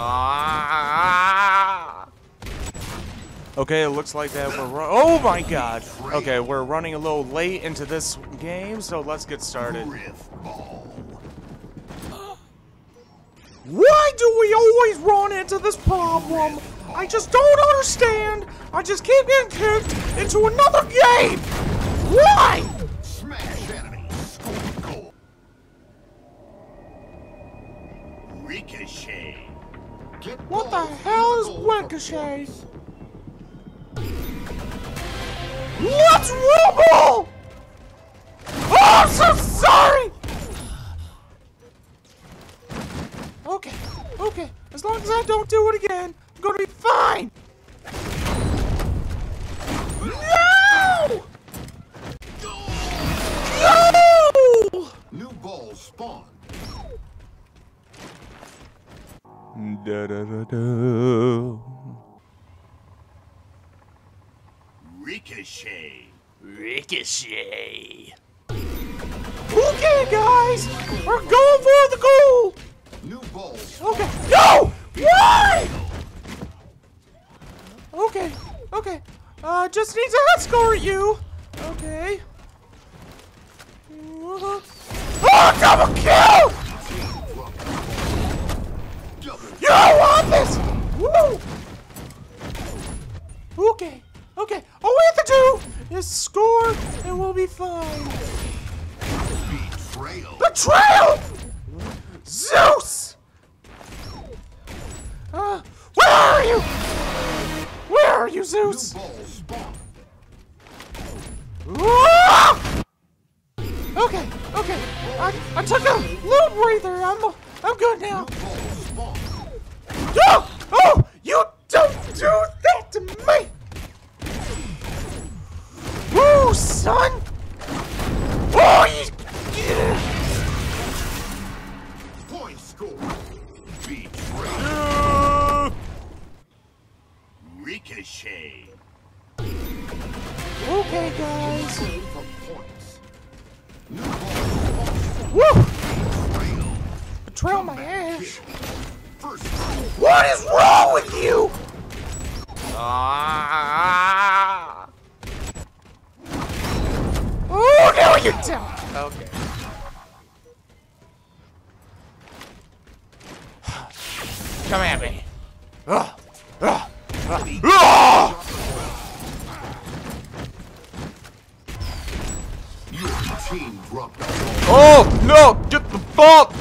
Ah! Okay, it looks like that we're run- Oh my god! Okay, we're running a little late into this game, so let's get started. Why do we always run into this problem? I just don't understand. I just keep getting kicked into another game. Why? Smash. Ricochet. What the hell is points. What's Rumble? Oh, I'm so sorry. Okay, okay. As long as I don't do it again, I'm gonna be fine. No! Da da da. Ricochet. Ricochet. Okay, guys, we're going for the goal. New balls. Okay. No! Why? Okay. Okay. Uh, just need to escort you. Okay. Uh, Oh, double kill! Is score, and we'll be fine. Betrayal. Betrayal! Zeus! Uh, where are you? Where are you, Zeus? Ah! Okay, okay. I, I took a little breather. I'm I'm good now. New balls spawn. Oh, oh, you don't do that to me. Woo, son. Oh, you. Point score. Betrayal. Uh, Ricochet. Okay, guys. Game for points. New balls Woo! Betrayal. Betrayal my ass. kill. First round. What is wrong with you? Ah! Oh, now you don't. Okay. Come at me. Ah! Ah! Ah! Ah! Your team dropped out. Oh no! Get the ball!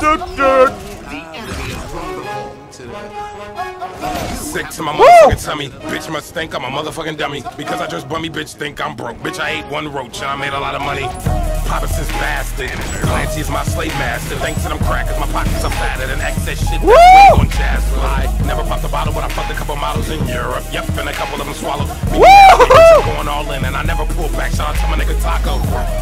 The Sick to my motherfucking tummy. Bitch must think I'm a motherfucking dummy. Because I just bummy, bitch think I'm broke. Bitch, I ate one roach and I made a lot of money. Papa since bastard. Clancy is my slave master. Thanks to them crackers, my pockets are fatter than excess shit. Woo! On jazz fly. Never popped a bottle, but I fucked a couple models in Europe. Yep, and a couple of them swallowed. Me and that bitch Woo! Going all in, and I never pull back. Shout out to my nigga Taco.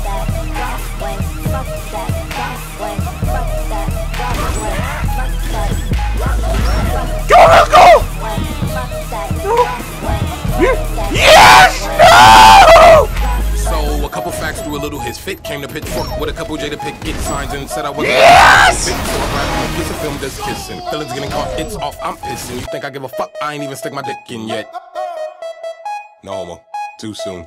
Fit came to pitchfork with a couple Jada Pickett signs and said I was Yes! I grabbed a piece of film just kissing. Feelings getting caught, it's off, I'm pissing. You think I give a fuck? I ain't even stick my dick in yet. No homo. Too soon.